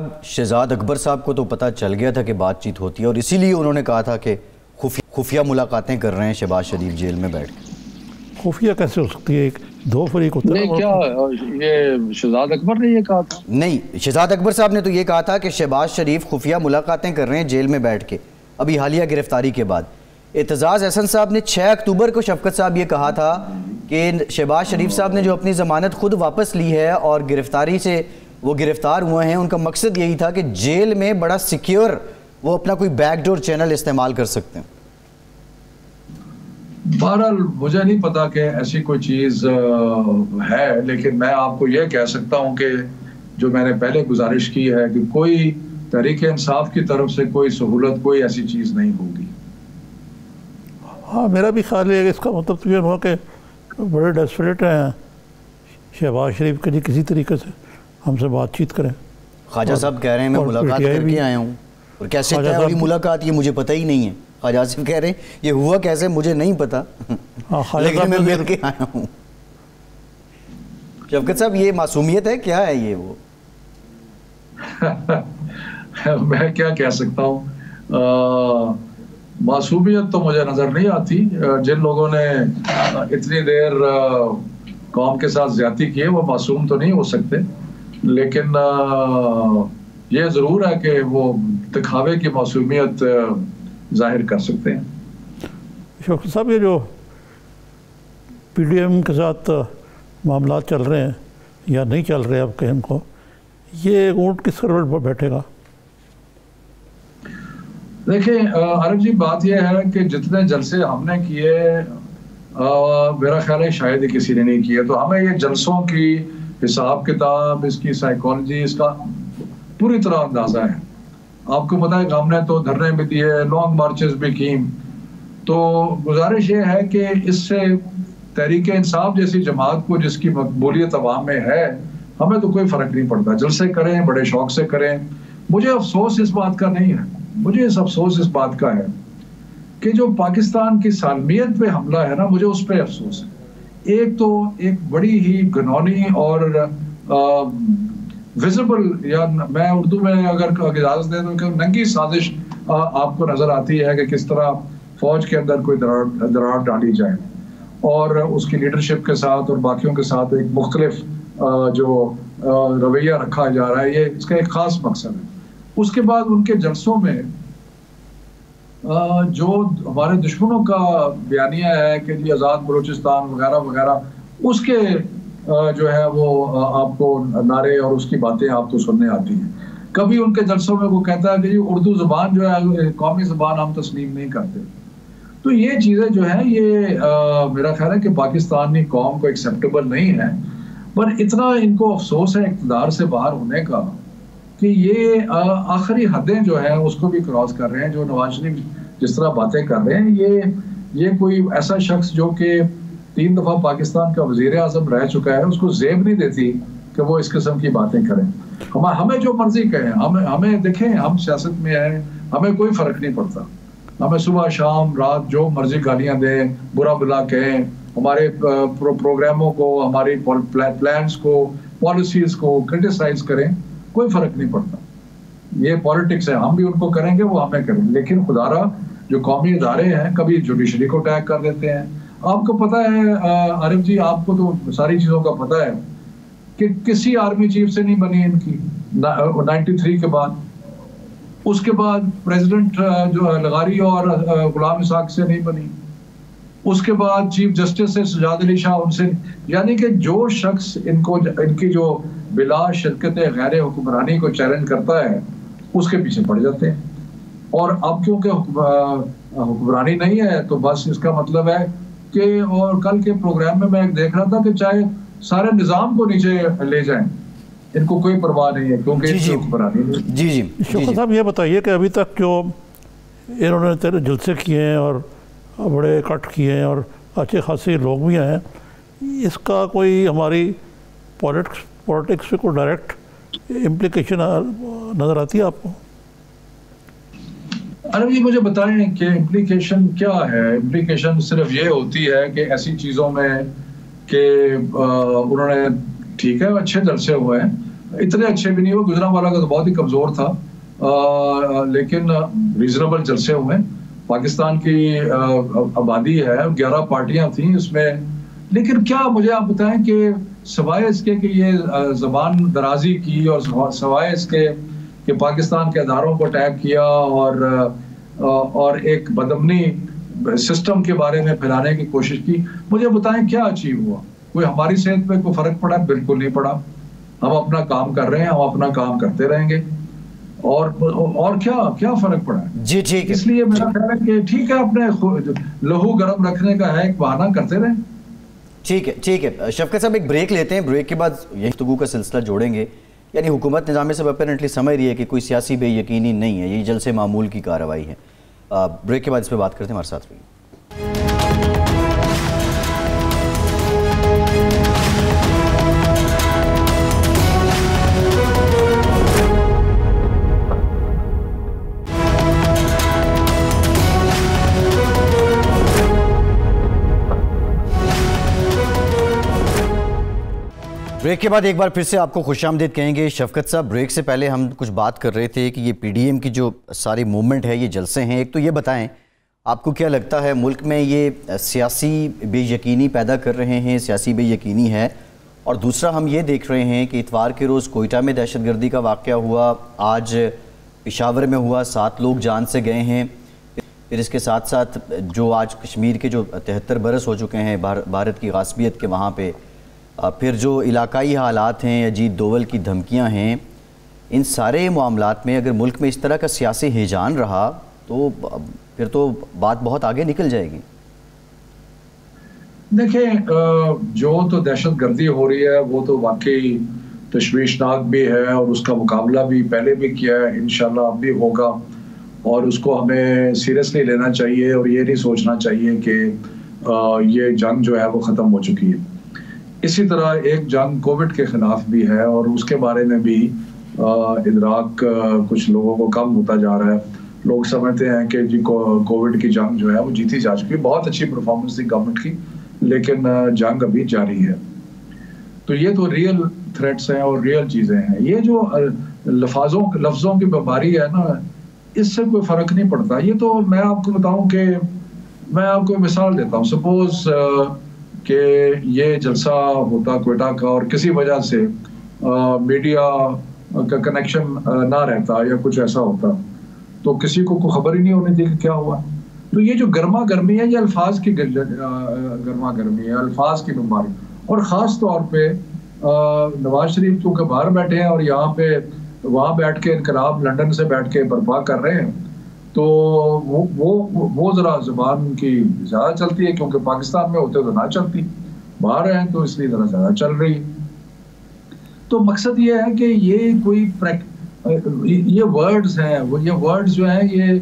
शहजाद अकबर साहब को तो पता चल गया था कि बातचीत होती है और इसीलिए उन्होंने कहा था कि खुफिया मुलाकातें कर रहे हैं शहबाज शरीफ जेल में बैठ खुफिया कैसे हो सकती है? एक दो फरीक होता है क्या ये शहजाद अकबर ने ये कहा था? नहीं शहजाद अकबर साहब ने तो ये कहा था कि शहबाज शरीफ खुफिया मुलाकातें कर रहे हैं जेल में बैठ के। अभी हालिया गिरफ्तारी के बाद। एतजाज़ एहसन साहब ने 6 अक्टूबर को शफकत साहब ये कहा था कि शहबाज शरीफ साहब ने जो अपनी ज़मानत खुद वापस ली है और गिरफ्तारी से वो गिरफ़्तार हुए हैं। उनका मकसद यही था कि जेल में बड़ा सिक्योर वो अपना कोई बैकडोर चैनल इस्तेमाल कर सकते हैं। बहरहाल मुझे नहीं पता कि ऐसी कोई चीज़ है लेकिन मैं आपको यह कह सकता हूँ कि जो मैंने पहले गुजारिश की है कि कोई तरीके इंसाफ की तरफ़ से कोई सहूलत कोई ऐसी चीज़ नहीं होगी। हाँ मेरा भी ख्याल है इसका मतलब तो ये हुआ कि बड़े डेस्परेट हैं। शहबाज शरीफ के लिए किसी तरीके से हमसे बातचीत करें। ख्वाजा साहब कह रहे हैं मैं मुलाकात करके आया हूँ। और कैसे तय हुई मुलाकात ये मुझे पता ही नहीं है। ख्वाजा साहब कह रहे हैं ये हुआ कैसे मुझे नहीं पता। हाँ, लेकिन मैं मिल के आया हूँ। शफकत साहब ये मासूमियत है? क्या है ये वो? मैं क्या कह सकता हूँ? मासूमियत तो मुझे नज़र नहीं आती। जिन लोगों ने इतनी देर कौम के साथ ज़्यादा की है वो मासूम तो नहीं हो सकते। लेकिन यह ज़रूर है कि वो दिखावे की मासूमियत ज़ाहिर कर सकते हैं। शोक साहब ये जो पीडीएम के साथ मामला चल रहे हैं या नहीं चल रहे अब कहें को ये ऊँट किस करवट पर बैठेगा? देखिए अरब जी बात यह है कि जितने जलसे हमने किए मेरा ख्याल है शायद ही किसी ने नहीं किए तो हमें ये जलसों की हिसाब किताब, इसकी साइकोलॉजी इसका पूरी तरह अंदाज़ा है। आपको पता है हमने तो धरने भी दिए लॉन्ग मार्चेस भी की। तो गुजारिश ये है कि इससे तहरीक इंसाफ जैसी जमात को जिसकी मकबूलियत अवाम में है, हमें तो कोई फ़र्क नहीं पड़ता। जलसे करें, बड़े शौक से करें। मुझे अफसोस इस बात का नहीं है। मुझे इस अफसोस इस बात का है कि जो पाकिस्तान की सालमियत पे हमला है ना, मुझे उस पर अफसोस है। एक तो एक बड़ी ही घनौनी और विजिबल या मैं उर्दू में अगर इजाज़त दे दूँ नंगी साजिश आपको नज़र आती है कि किस तरह फौज के अंदर कोई दरार डाली जाए। और उसकी लीडरशिप के साथ और बाकियों के साथ एक मुख्तलिफ़ जो रवैया रखा जा रहा है, ये इसका एक खास मकसद है। उसके बाद उनके जलसों में जो हमारे दुश्मनों का बयानिया है कि जी आज़ाद बलूचिस्तान वगैरह वगैरह उसके जो है वो आपको नारे और उसकी बातें आपको सुनने आती हैं। कभी उनके जलसों में वो कहता है कि जी उर्दू ज़बान जो है कौमी ज़बान हम तस्लीम नहीं करते। तो ये चीज़ें जो है ये आ, मेरा ख्याल है कि पाकिस्तानी कौम को एक्सेप्टेबल नहीं है। पर इतना इनको अफसोस है इकतदार से बाहर होने का कि ये आखिरी हदें जो है उसको भी क्रॉस कर रहे हैं जो नवाज़ शरीफ जिस तरह बातें कर रहे हैं ये ये कोई ऐसा शख्स जो कि तीन दफ़ा पाकिस्तान का वज़ीर अजम रह चुका है उसको जेब नहीं देती कि वो इस किस्म की बातें करें। हम हमें जो मर्ज़ी कहें हमें हमें देखें हम सियासत में हैं हमें कोई फ़र्क नहीं पड़ता। हमें सुबह शाम रात जो मर्ज़ी गालियाँ दें बुरा बुला कहें हमारे प्रो, प्रोग्रामों को हमारी प्लान्स को पॉलिसीज़ को क्रिटिसाइज करें। कोई फ़र्क नहीं पड़ता। ये पॉलिटिक्स है, हम भी उनको करेंगे, वो हमें करें लेकिन खुदारा, जो कौमी इदारे हैं, कभी जुडिशरी को टैग कर देते हैं। आपको पता है आरिफ जी, आपको तो सारी चीज़ों का पता है कि किसी आर्मी चीफ से नहीं बनी इनकी। नाइन्टी थ्री के बाद। उसके बाद प्रेसिडेंट जो लगारी और गुलाम इसाक से नहीं बनी। उसके बाद चीफ जस्टिस से सजाद अली शाह उनसे। यानी कि जो शख्स इनको, इनकी जो बिला शिरकत गैर हुक्मरानी को चैलेंज करता है उसके पीछे पड़ जाते हैं। और अब क्योंकि हुक्मरानी नहीं है तो बस इसका मतलब है कि और कल के प्रोग्राम में मैं देख रहा था कि चाहे सारे निज़ाम को नीचे ले जाएँ इनको कोई परवाह नहीं है क्योंकि हुक्मरानी जी जी। शुक्र साहब ये बताइए कि अभी तक जो इन्होंने तेरे जलसे किए हैं और बड़े कट किए हैं और अच्छे खासे लोग भी हैं इसका कोई हमारी पॉलिटिक्स पॉलिटिक्स पे कोई डायरेक्ट इम्प्लीकेशन नज़र आती है आपको? अरे ये मुझे बताएँ कि इम्प्लीकेशन क्या है। इम्प्लीकेशन सिर्फ़ ये होती है कि ऐसी चीज़ों में कि उन्होंने ठीक है अच्छे जलसे हुए हैं। इतने अच्छे भी नहीं हुए गुजरा वाला का तो बहुत ही कमज़ोर था। आ, लेकिन रीजनेबल जलसे हुए पाकिस्तान की आबादी है ग्यारह पार्टियाँ थी उसमें लेकिन क्या मुझे आप बताएँ कि सवाए इसके कि ये जबान दराजी की और सवाए इसके कि पाकिस्तान के अदारों को अटैक किया और और एक बदमनी सिस्टम के बारे में फैलाने की कोशिश की। मुझे बताएँ क्या अचीव हुआ? कोई हमारी सेहत पे कोई फ़र्क पड़ा? बिल्कुल नहीं पड़ा। हम अपना काम कर रहे हैं हम अपना काम करते रहेंगे। और और क्या क्या फ़र्क पड़ा? है जी ठीक है। इसलिए मेरा ख्याल है कि ठीक है अपने लहू गर्म रखने का है एक बहाना करते रहें। ठीक है ठीक है। शफकत साहब, एक ब्रेक लेते हैं। ब्रेक के बाद यही तुगू का सिलसिला जोड़ेंगे। यानी हुकूमत निज़ाम सब अपेरेंटली समझ रही है कि कोई सियासी बेयकीनी नहीं है ये जलसे मामूल की कार्रवाई है। ब्रेक के बाद इस पर बात करते हैं, हमारे साथ रहिए। ब्रेक के बाद एक बार फिर से आपको खुश आमदेद कहेंगे, शफकत साहब, ब्रेक से पहले हम कुछ बात कर रहे थे कि ये पीडीएम की जो सारी मूवमेंट है, ये जलसे हैं। एक तो ये बताएँ, आपको क्या लगता है मुल्क में ये सियासी बेयकीनी पैदा कर रहे हैं, सियासी बेयकीनी है? और दूसरा, हम ये देख रहे हैं कि इतवार के रोज़ कोयटा में दहशत गर्दी का वाक़ हुआ, आज पिशावर में हुआ, सात लोग जान से गए हैं। फिर इसके साथ साथ जो आज कश्मीर के जो तिहत्तर बरस हो चुके हैं भारत की गासबियत के वहाँ पर फिर जो इलाकाई हालात हैं, अजीत दोवल की धमकियाँ हैं, इन सारे मामला में अगर मुल्क में इस तरह का सियासी हिजान रहा तो फिर तो बात बहुत आगे निकल जाएगी। देखें जो तो दहशत गर्दी हो रही है, वो तो वाकई तशवीशनाक भी है और उसका मुकाबला भी पहले भी किया है इन अब भी होगा। और उसको हमें सीरियसली लेना चाहिए और ये नहीं सोचना चाहिए कि ये जंग जो है वो ख़त्म हो चुकी है। इसी तरह एक जंग कोविड के खिलाफ भी है और उसके बारे में भी इधराक कुछ लोगों को कम होता जा रहा है। लोग समझते हैं कि जी कोविड की जंग जो है वो जीती जा चुकी है। बहुत अच्छी परफॉर्मेंस थी गवर्नमेंट की, लेकिन जंग अभी जारी है। तो ये तो रियल थ्रेट्स हैं और रियल चीज़ें हैं। ये जो लफाजों, लफ्ज़ों की बीमारी है ना, इससे कोई फ़र्क नहीं पड़ता। ये तो मैं आपको बताऊँ कि, मैं आपको मिसाल देता हूँ। सपोज़ कि ये जलसा होता कोयटा का और किसी वजह से आ, मीडिया का कनेक्शन ना रहता या कुछ ऐसा होता। तो किसी को कोई खबर ही नहीं होनी थी कि क्या हुआ। तो ये जो गर्मा गर्मी है ये अल्फाज की गर्मा गर्मी है अल्फाज की बीमारी। और ख़ास तौर पे नवाज़ शरीफ क्योंकि बाहर बैठे हैं और यहाँ पे वहाँ बैठ के इनकलाब लंदन से बैठ के बर्पा कर रहे हैं। तो वो वो वो ज़रा ज़ुबान की ज़्यादा चलती है, क्योंकि पाकिस्तान में होते तो ना चलती। बाहर है तो इसलिए ज़रा ज़्यादा चल रही। तो मकसद ये है कि ये कोई ये वर्ड्स हैं, वो, ये वर्ड्स जो हैं, ये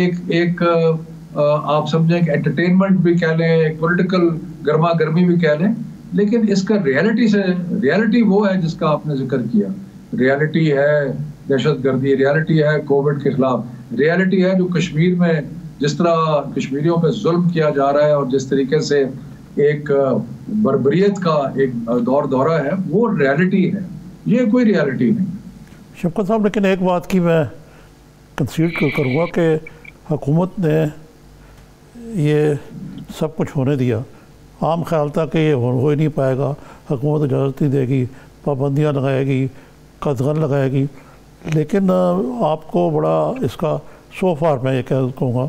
एक एक आप समझें एंटरटेनमेंट भी कह लें एक पोलिटिकल गर्मा गर्मी भी कह लें, लेकिन इसका रियलिटी से रियलिटी वो है जिसका आपने ज़िक्र किया। रियलिटी है दहशत गर्दी रियलिटी है कोविड के खिलाफ। रियलिटी है जो कश्मीर में जिस तरह कश्मीरियों पे जुल्म किया जा रहा है और जिस तरीके से एक बरबरीत का एक दौर, दौरा है, वो रियलिटी है। ये कोई रियलिटी नहीं। शफकत साहब, लेकिन एक बात की मैं कंसीड करूँगा कि हुकूमत ने ये सब कुछ होने दिया। आम ख्याल था कि ये हो, ही नहीं पाएगा। हुकूमत इजाज़त नहीं देगी, पाबंदियाँ लगाएगी, कदगन लगाएगी। लेकिन आपको बड़ा इसका सो फार मैं ये कह कहूँगा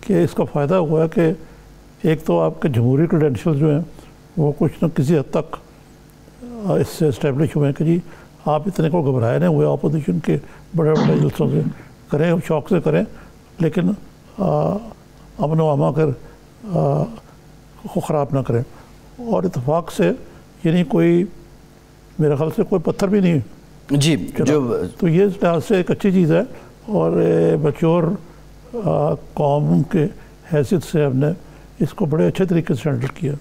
कि इसका फ़ायदा हुआ है कि एक तो आपके जमहूरी क्रेडेंशियल जो हैं, वो कुछ न किसी हद तक इससे इस्टेब्लिश हुए हैं कि जी, आप इतने को घबराए नहीं हुए अपोजिशन के बड़े बड़े जलसों से। करें, शौक से करें, लेकिन अमन वमा कर ख़राब ना करें। और इतफाक़ से यानी कोई, मेरे ख्याल से कोई पत्थर भी नहीं जी जो तो ये लिहाज से एक अच्छी चीज़ है और मच्योर कौम के हैसियत से हमने इसको बड़े अच्छे तरीके से हैंडल किया।